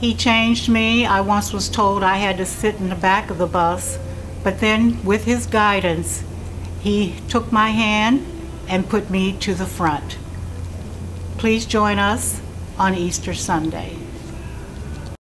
He changed me. I once was told I had to sit in the back of the bus, but then with his guidance, he took my hand and put me to the front. Please join us on Easter Sunday.